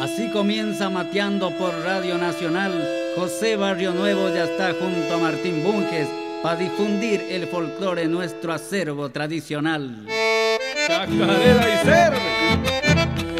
Así comienza mateando por Radio Nacional. José Barrio Nuevo ya está junto a Martín Bunges para difundir el folclore nuestro acervo tradicional. Chacarera y ser.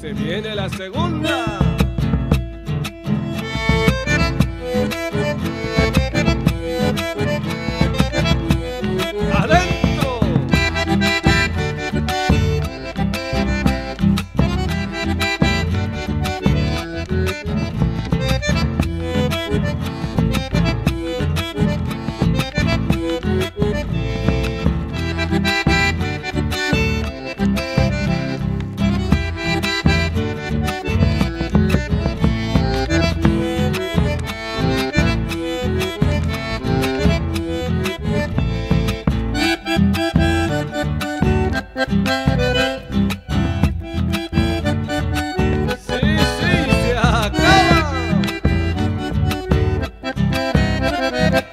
se viene la segunda. Música